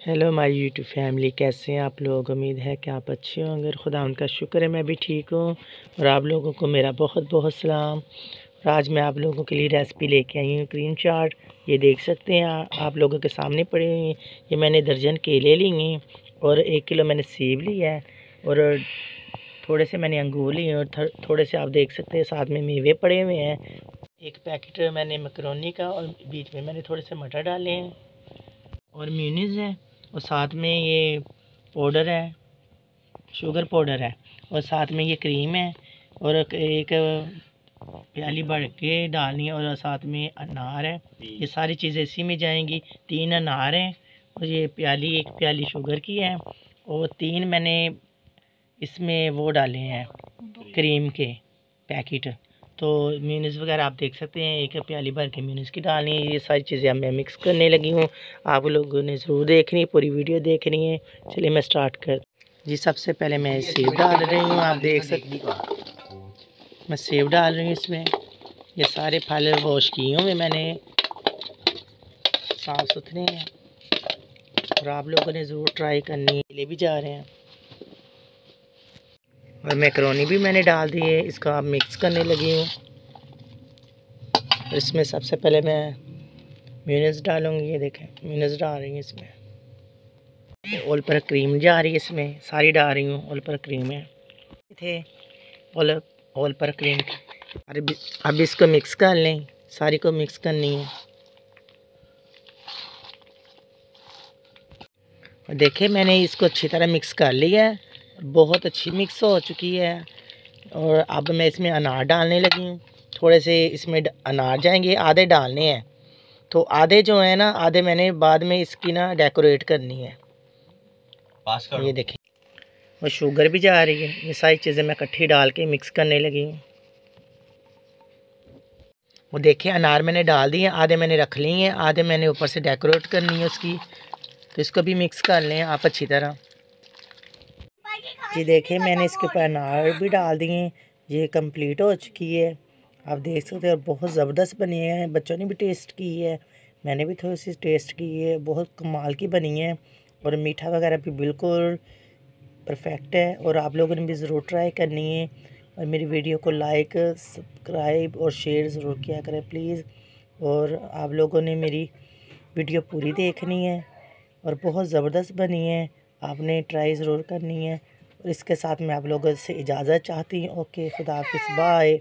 Hello my YouTube family, कैसे हैं आप लोग? उम्मीद है कि आप अच्छे होंगे खुदा उनका शुक्र है, मैं भी ठीक हूँ। और आप लोगों को मेरा बहुत बहुत सलाम। और आज मैं आप लोगों के लिए रेसिपी लेके आई हूँ क्रीम चाट ये देख सकते हैं आप लोगों के सामने पड़े हुए हैं। ये मैंने दर्जन केले लिए हैं और एक किलो मैंने सेब लिया है। और थोड़े से मैंने अंगूर लिए और थोड़े से आप देख सकते हैं साथ में मेवे पड़े हुए हैं। एक पैकेट मैंने मकरोनी का और बीच में मैंने थोड़े से मटर डाले हैं। और म्यूनिज़ है और साथ में ये पाउडर है शुगर पाउडर है और साथ में ये क्रीम है और एक प्याली भर के डालनी है और साथ में अनार है। ये सारी चीज़ें इसी में जाएँगी। तीन अनार हैं और ये प्याली एक प्याली शुगर की है और तीन मैंने इसमें वो डाले हैं क्रीम के पैकेट तो म्यूनिस वगैरह आप देख सकते हैं, एक प्याली भर के म्यूनिस की डालनी है, ये सारी चीज़ें अब मैं मिक्स करने लगी हूँ। आप लोगों ने ज़रूर देखनी है, पूरी वीडियो देखनी है। चलिए मैं स्टार्ट कर जी, सबसे पहले मैं सेब डाल रही हूँ, आप देख सकते मैं सेब डाल रही हूँ इसमें। ये सारे फल वॉश किए हुए मैंने। साफ़ सुथरे हैं। और आप लोगों ने ज़रूर ट्राई करनी है ले भी जा रहे हैं। और मैकरोनी भी मैंने डाल दी है, इसको आप मिक्स करने लगी हूँ। इसमें सबसे पहले मैं म्यूनस डालूँगी, ये देखें म्यूनस डाल रही हूँ इसमें। ओल पर क्रीम जा रही है इसमें, सारी डाल रही हूँ ओल पर क्रीम है। थे ओल ओल पर क्रीम अरे अब इसको मिक्स कर लें, सारी को मिक्स करनी है। देखें, मैंने इसको अच्छी तरह मिक्स कर लिया है। बहुत अच्छी मिक्स हो चुकी है। और अब मैं इसमें अनार डालने लगी हूँ। थोड़े से इसमें अनार जाएँगे आधे डालने हैं। तो आधे जो है ना आधे मैंने बाद में इसकी ना डेकोरेट करनी है। पास करो। ये देखें। और शुगर भी जा रही है। ये सारी चीज़ें मैं इकट्ठी डाल के मिक्स करने लगी हूँ। वो देखें अनार मैंने डाल दिए आधे मैंने रख ली हैं आधे मैंने ऊपर से डेकोरेट करनी है उसकी। तो इसको भी मिक्स कर लें आप अच्छी तरह। जी देखिए, मैंने इसके ऊपर अनार भी डाल दिए ये कंप्लीट हो चुकी है। आप देख सकते हैं बहुत ज़बरदस्त बनी है। बच्चों ने भी टेस्ट की है, मैंने भी थोड़ी सी टेस्ट की है। बहुत कमाल की बनी है, और मीठा वगैरह भी बिल्कुल परफेक्ट है, और आप लोगों ने भी ज़रूर ट्राई करनी है। और मेरी वीडियो को लाइक, सब्सक्राइब और शेयर ज़रूर किया करें प्लीज़। और आप लोगों ने मेरी वीडियो पूरी देखनी है, और बहुत ज़बरदस्त बनी है। आपने ट्राई ज़रूर करनी है। और इसके साथ मैं आप लोगों से इजाज़त चाहती हूँ। ओके खुदा बाय।